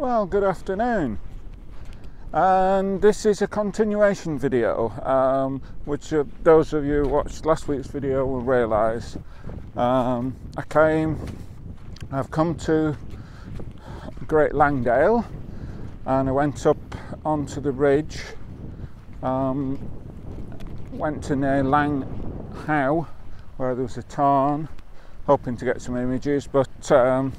Well, good afternoon. And this is a continuation video, um, which uh, those of you who watched last week's video will realise. Um, I came, I've come to Great Langdale and I went up onto the ridge, um, went to near Lang where there was a tarn, hoping to get some images, but um,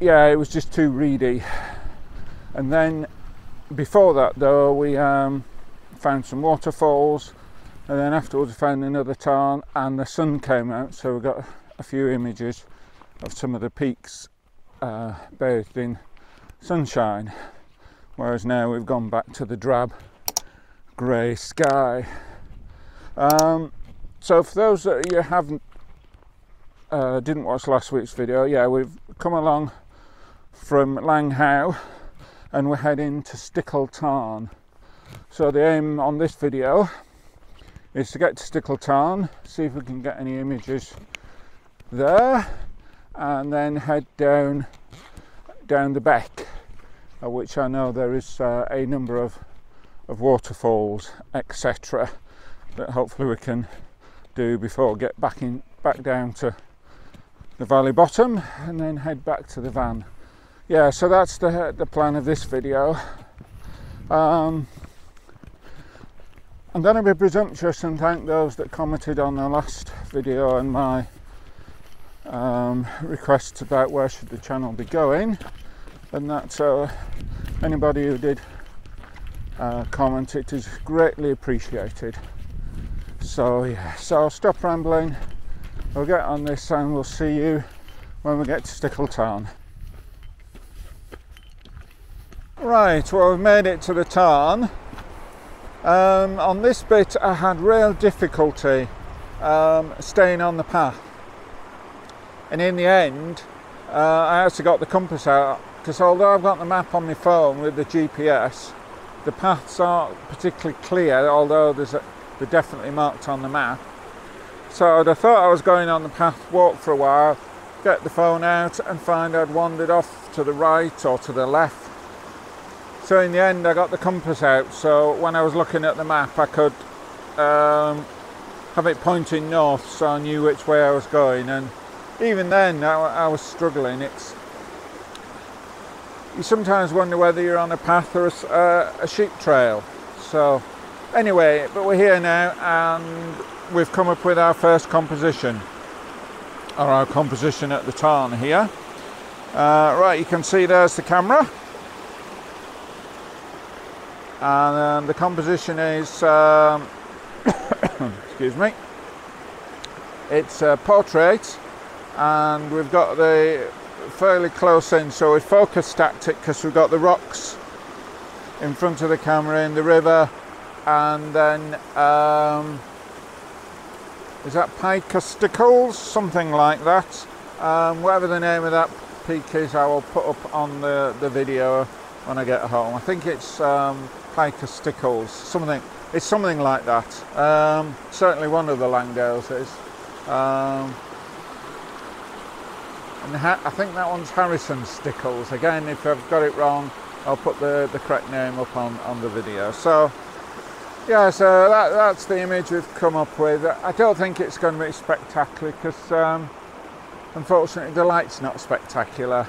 yeah, it was just too reedy. And then before that, though, we um, found some waterfalls, and then afterwards, we found another tarn, and the sun came out, so we got a few images of some of the peaks uh, bathed in sunshine. Whereas now we've gone back to the drab grey sky. Um, so, for those that you haven't uh, didn't watch last week's video, yeah, we've come along from Lang How and we're heading to Stickle Tarn. So the aim on this video is to get to Stickle Tarn, see if we can get any images there, and then head down down the beck, uh, which I know there is uh, a number of of waterfalls, etc., that hopefully we can do before get back in back down to the valley bottom and then head back to the van yeah, so that's the the plan of this video. Um, I'm going to be presumptuous and thank those that commented on the last video and my um, requests about where should the channel be going, and that uh, anybody who did uh, comment, it is greatly appreciated. So yeah, so I'll stop rambling. We'll get on this and we'll see you when we get to Stickle Tarn. Right, well, we've made it to the tarn. Um, on this bit, I had real difficulty um, staying on the path, and in the end, uh, I actually got the compass out because although I've got the map on my phone with the GPS, the paths aren't particularly clear, although there's a, they're definitely marked on the map. So I thought I was going on the path, walk for a while, get the phone out, and find I'd wandered off to the right or to the left so in the end, I got the compass out. So when I was looking at the map, I could um, have it pointing north, so I knew which way I was going. And even then, I, I was struggling. It's you sometimes wonder whether you're on a path or a, uh, a sheep trail. So anyway, but we're here now, and we've come up with our first composition, or our composition at the tarn here. Uh, right, you can see there's the camera and um, the composition is um, excuse me. It's a portrait and we've got the fairly close in so we focus tactic because we've got the rocks in front of the camera in the river and then um, is that Stickles? something like that. Um, whatever the name of that peak is I will put up on the, the video when I get home. I think it's um, Pike of Stickles, something. It's something like that. Um, certainly one of the Langdales is. Um, and I think that one's Harrison Stickles. Again, if I've got it wrong, I'll put the, the correct name up on, on the video. So, yeah, so that, that's the image we've come up with. I don't think it's going to be spectacular because, um, unfortunately, the light's not spectacular.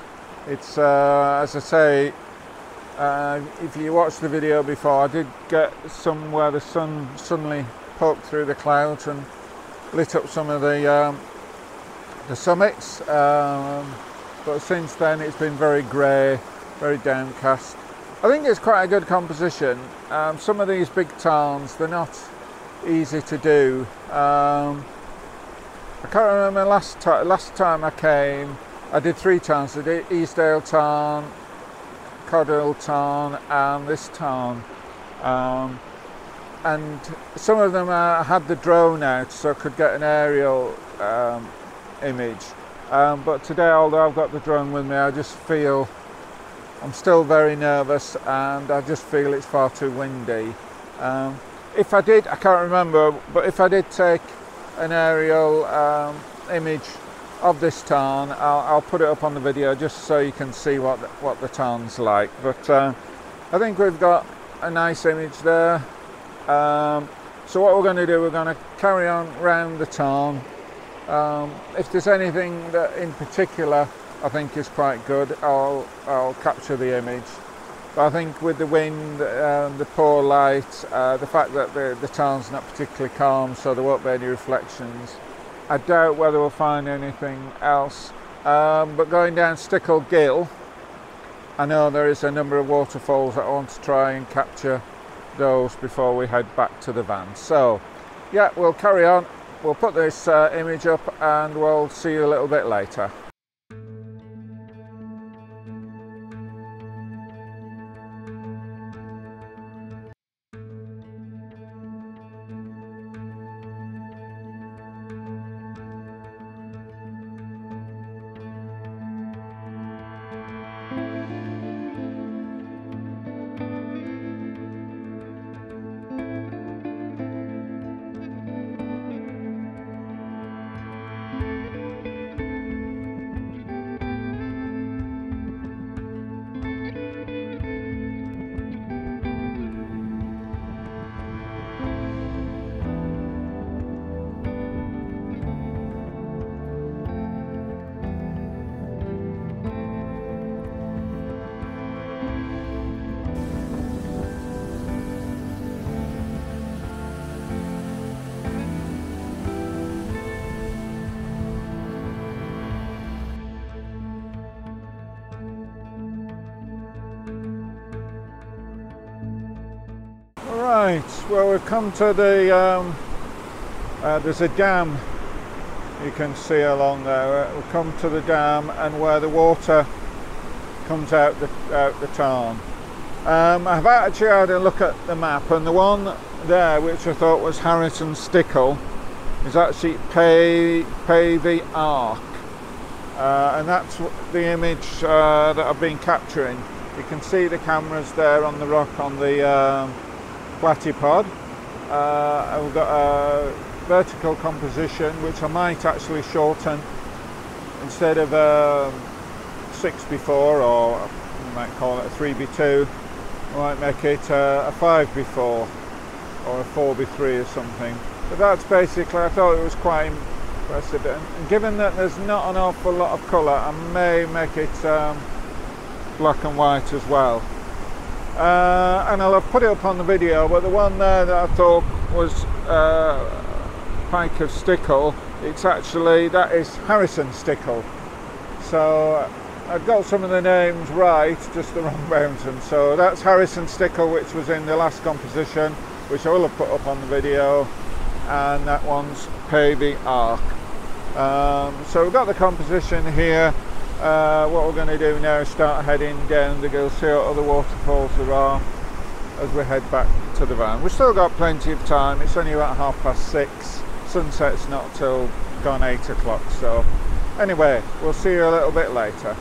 It's, uh, as I say, uh, if you watched the video before, I did get some where the sun suddenly poked through the clouds and lit up some of the um, the summits. Um, but since then, it's been very grey, very downcast. I think it's quite a good composition. Um, some of these big tarns, they're not easy to do. Um, I can't remember last time. Last time I came, I did three tarns. I did Easedale Tarn, Codale Tarn and this tarn. Um, and some of them uh, had the drone out so I could get an aerial um, image. Um, but today, although I've got the drone with me, I just feel I'm still very nervous and I just feel it's far too windy. Um, if I did, I can't remember, but if I did take an aerial um, image of this tarn. I'll, I'll, put it up on the video just so you can see what the, what the tarn's like. But uh, I think we've got a nice image there. Um, so what we're going to do, we're going to carry on round the tarn. Um, if there's anything that in particular I think is quite good, I'll, I'll capture the image. But I think with the wind, um, the poor light, uh, the fact that the, the tarn's not particularly calm, so there won't be any reflections. I doubt whether we'll find anything else. Um, but going down Stickle Ghyll, I know there is a number of waterfalls I want to try and capture those before we head back to the van. So, yeah, we'll carry on. We'll put this uh, image up and we'll see you a little bit later. Right, well we've come to the, um, uh, there's a dam you can see along there. We've come to the dam and where the water comes out the, out the tarn. Um, I've actually had a look at the map and the one there which I thought was Harrison Stickle is actually Pay, Pavey Ark uh, and that's the image uh, that I've been capturing. You can see the cameras there on the rock on the um, platypod. Uh, we've got a vertical composition which I might actually shorten instead of a 6x4 or you might call it a 3x2 I might make it a, a 5x4 or a 4x3 or something. But that's basically I thought it was quite impressive. And given that there's not an awful lot of colour I may make it um, black and white as well uh, and I'll have put it up on the video but the one there that I thought was uh, Pike of Stickle it's actually that is Harrison Stickle. So I've got some of the names right just the wrong mountain. So that's Harrison Stickle which was in the last composition which I will have put up on the video and that one's Pavey Ark um, so we've got the composition here uh, what we're going to do now is start heading down the Gill, see what other waterfalls there are as we head back to the van. We've still got plenty of time, it's only about half past six, sunset's not till gone eight o'clock, so anyway, we'll see you a little bit later.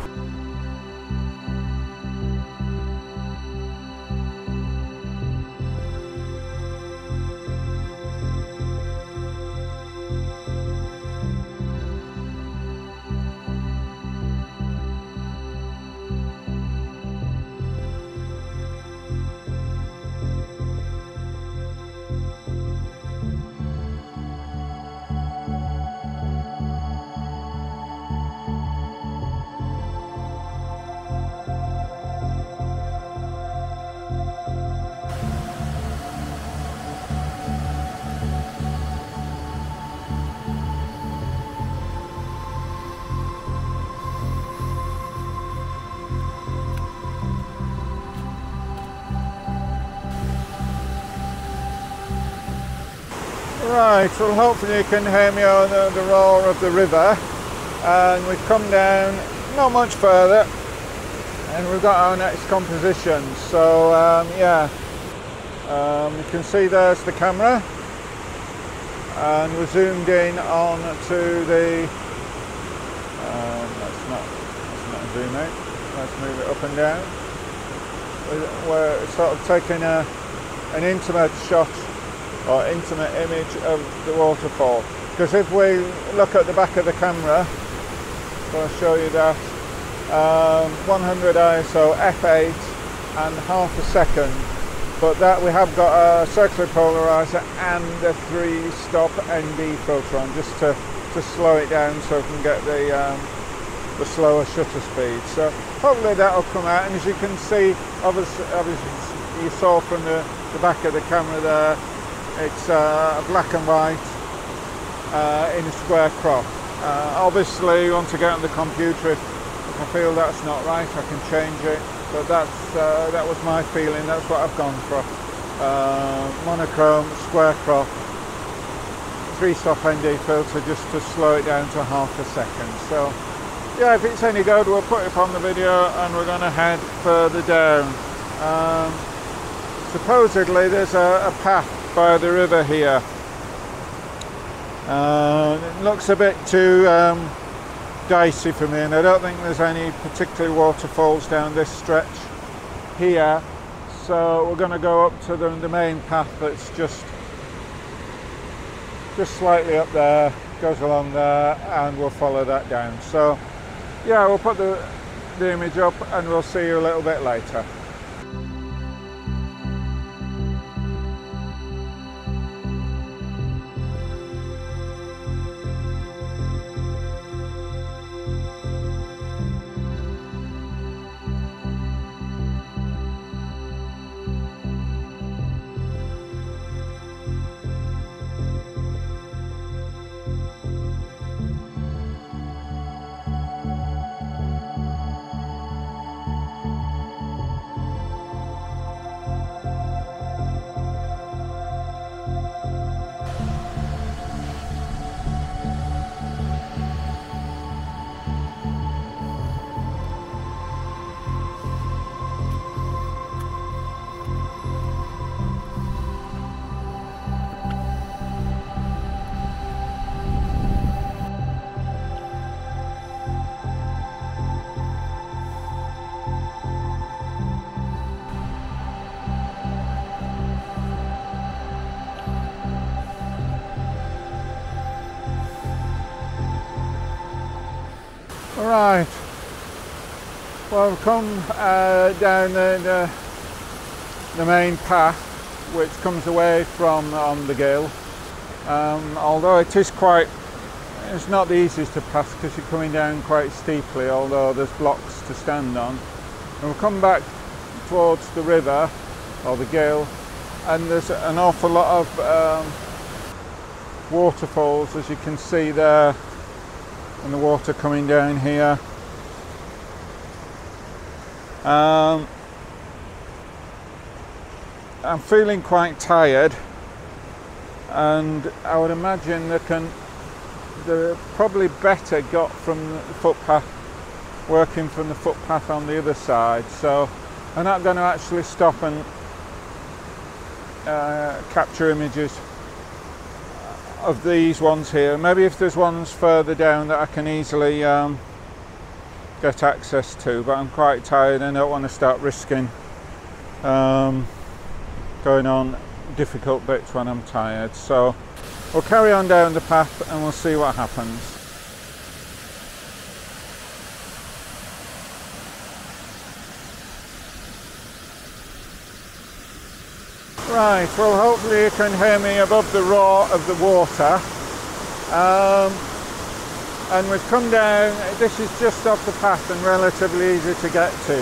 Right, well hopefully you can hear me on the, the roar of the river. And we've come down not much further and we've got our next composition. So um, yeah. Um, you can see there's the camera. And we're zoomed in on to the um, let's not let's not zoom out. Let's move it up and down. We're sort of taking a, an intimate shot or intimate image of the waterfall. Because if we look at the back of the camera I'll show you that. Um, 100 ISO f8 and half a second. But that we have got a circular polarizer and a three stop ND filter on just to, to slow it down so we can get the um, the slower shutter speed. So hopefully that'll come out. And as you can see obviously, obviously you saw from the, the back of the camera there it's uh, black and white uh, in a square crop. Uh, obviously once I get on the computer if, I feel that's not right I can change it. But that's that was my feeling that's what I've gone for. Monochrome square crop three stop ND filter just to slow it down to half a second. So yeah if it's any good we'll put it on the video and we're going to head further down. Um, supposedly there's a, a, path by the river here. Uh, it looks a bit too um, dicey for me and I don't think there's any particular waterfalls down this stretch here. So we're going to go up to the, the main path that's just just slightly up there goes along there and we'll follow that down. So yeah we'll put the, the image up and we'll see you a little bit later Right, well I've come uh, down the, the, the, main path which comes away from on the gill. Um, although it is quite, it's not the easiest to pass because you're coming down quite steeply although there's blocks to stand on. And we'll come back towards the river or the gill and there's an awful lot of um, waterfalls as you can see there and the water coming down here. Um, I'm feeling quite tired. And I would imagine they can they're probably better got from the footpath working from the footpath on the other side. So I'm not going to actually stop and uh, capture images of these ones here. Maybe if there's ones further down that I can easily um, get access to, but I'm quite tired and I don't want to start risking um, going on difficult bits when I'm tired. So we'll carry on down the path and we'll see what happens. Right, well hopefully you can hear me above the roar of the water. Um, and we've come down, this is just off the path and relatively easy to get to.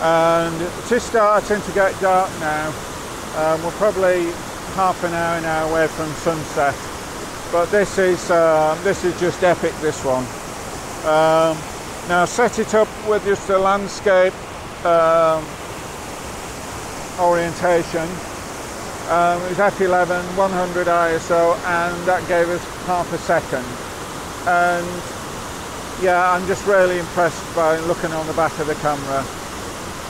And it's just starting to get dark now. Um, we're probably half an hour now away from sunset. But this is, uh, this is just epic, this one. Um, now set it up with just a landscape um, orientation um, it was F11, 100 ISO, and that gave us half a second. And yeah, I'm just really impressed by looking on the back of the camera.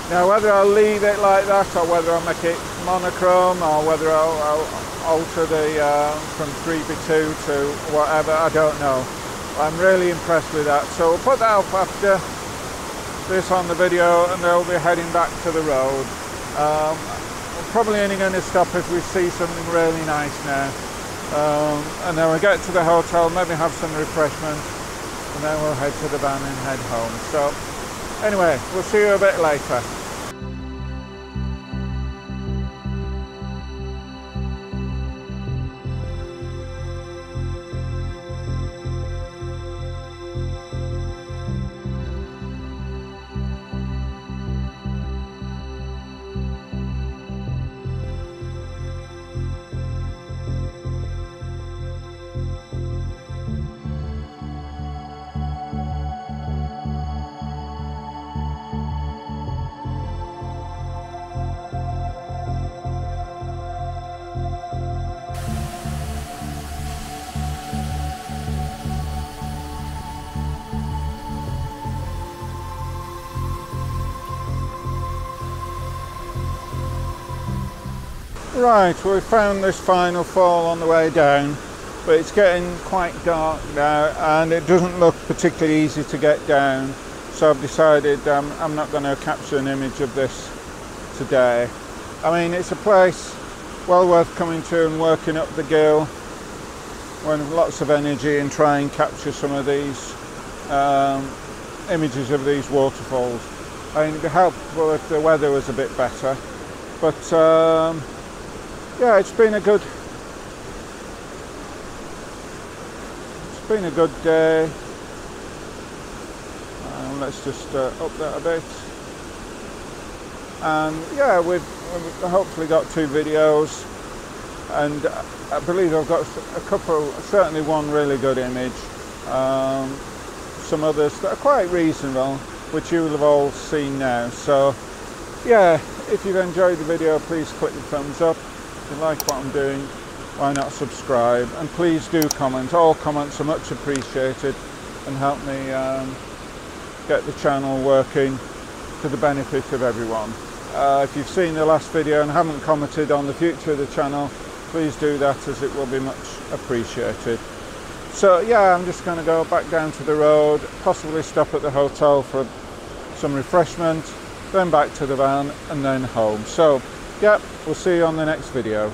Now, whether I'll leave it like that, or whether I'll make it monochrome, or whether I'll, I'll alter the uh, from 3x2 to whatever, I don't know. I'm really impressed with that. So we'll put that up after this on the video, and they'll be heading back to the road. Um, probably only going to stop if we see something really nice now. Um, and then we'll get to the hotel, maybe have some refreshments, and then we'll head to the van and head home. So anyway, we'll see you a bit later. Right, we found this final fall on the way down, but it's getting quite dark now and it doesn't look particularly easy to get down. So I've decided um, I'm not going to capture an image of this today. I mean, it's a place well worth coming to and working up the gill with lots of energy and try and capture some of these um, images of these waterfalls. I mean, it'd be helpful if the weather was a bit better, but um, yeah, it's been a good it's been a good day. Um, let's just uh, up that a bit. And yeah, we've, we've hopefully got two videos, and I believe I've got a couple, certainly one really good image. Um, some others that are quite reasonable, which you will have all seen now. So yeah, if you've enjoyed the video, please click the thumbs up if you like what I'm doing, why not subscribe? And please do comment. All comments are much appreciated and help me um, get the channel working to the benefit of everyone. Uh, if you've seen the last video and haven't commented on the future of the channel, please do that as it will be much appreciated. So yeah, I'm just going to go back down to the road, possibly stop at the hotel for some refreshment, then back to the van and then home. So Yep, we'll see you on the next video.